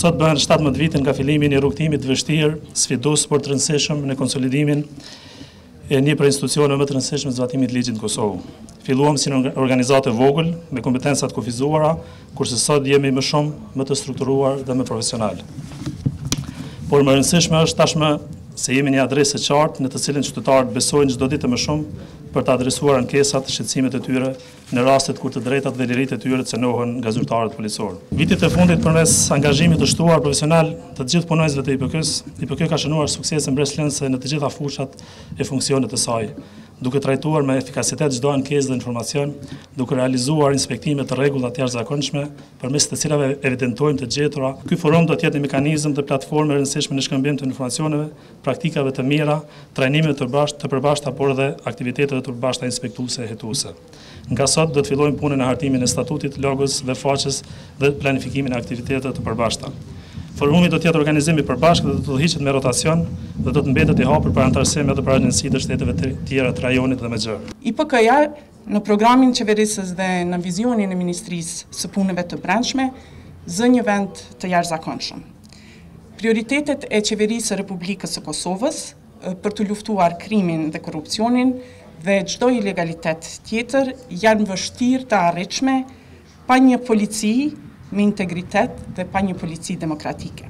Sot bëhen 17 vite nga fillimi i një rrugëtimi të vështirë, sfidues por të rëndësishëm në konsolidimin e një prej institucioneve më të rëndësishme të zbatimit të ligjit në Kosovë. Filluam si një organizatë e vogël me kompetenca të kufizuara, kurse sot jemi më shumë, më të strukturuar dhe më profesionalë. Por më e rëndësishme është tashmë se jemi një adresë e qartë në të cilën qytetarët besojnë çdo ditë më shumë për të adresuar ankesat, shqetësimet e tyre në rastet kur të drejtat dhe liritë e tyre cenohen nga zyrtarët policorë. Vitet e fundit përmes angazhimit të shtuar profesional të të gjithë punonjësve të IPK-së, IPK ka shënuar suksese mbresëlënëse në të gjitha fushat e funksionet të saj, duke trajtuar me efikasitet çdo ankesë dhe informacion, duke realizuar inspektime të rregullta dhe të jashtëzakonshme, përmes të cilave evidentojmë të gjetura. Ky forum do të jetë një mekanizëm dhe platformë e rëndësishme në shkëmbim të informacioneve praktikave të mira, trajnimeve të përbashkëta por edhe aktiviteteve të përbashkëta inspektuese e hetuese. Nga sot do të fillojmë punën në hartimin e statutit, logos dhe faqes dhe planifikimin e aktiviteteve të përbashkëta. Forumi do të jetë organizim i përbashkët dhe do të udhëhiqet me rotacion dhe do të mbetet i hapur për anëtarësim edhe për agjencitë e shteteve të tjera të rajonit dhe më gjerë. IPK-ja në programin qeverisës dhe në vizionin e Ministrisë së Punëve të Brendshme zë një vend të jashtëzakonshëm. Prioritetet e Qeverisë së Republikës së Kosovës për të luftuar krimin dhe korrupsionin dhe çdo ilegalitet tjetër janë vështirë të arritshme pa një polici me integritet dhe pa një polici demokratike.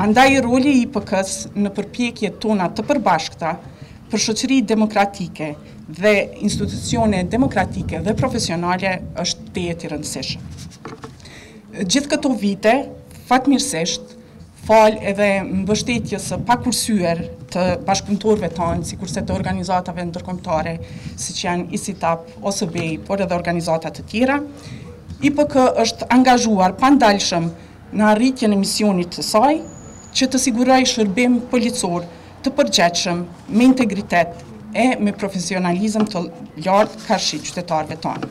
Andaj roli i IPK-së në përpjekjet tona të përbashkëta për shoqëri demokratike dhe institucione demokratike dhe profesionale është tejet i rëndësishëm. Gjithë këto vite, Fatmirësisht, falë edhe mbështetjes së pakursyer të bashkëpunëtorëve tanë, sikurse të organizatave ndërkombëtare, siç janë ICITAP, OSBE, por edhe organizata të tjera, IPK është angazhuar pandalshëm në arritjen e misionit të saj, që të sigurojë shërbim policor të përgjegjshëm, me integritet e me profesionalizëm të lartë karshi qytetarëve tanë.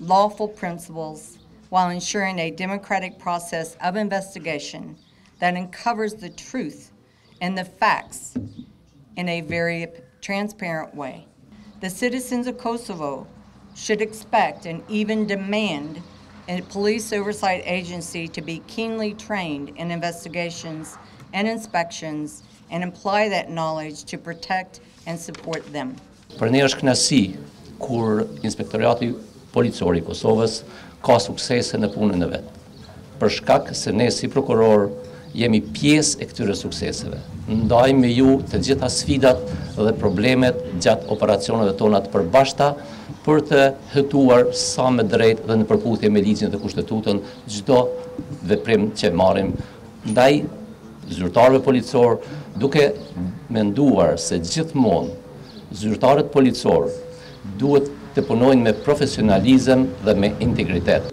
lawful principles while ensuring a democratic process of investigation that uncovers the truth and the facts in a very transparent way. The citizens of Kosovo should expect and even demand a police oversight agency to be keenly trained in investigations and inspections and imply that knowledge to protect and support them. Për ne është kënaqësi kur Inspektorati Policor i Kosovës ka suksese në punën e vet, për shkak se ne si prokurorë jemi pjesë e këtyre sukseseve. Ndajmë me ju të gjitha sfidat dhe problemet gjatë operacioneve tona të përbashkëta për të hetuar sa më drejt dhe në përputhje me ligjin dhe Kushtetutën çdo veprim që marrim ndaj zyrtarëve policorë, duke menduar se gjithmonë zyrtarët policorë duhet të punojnë me profesionalizëm dhe me integritet.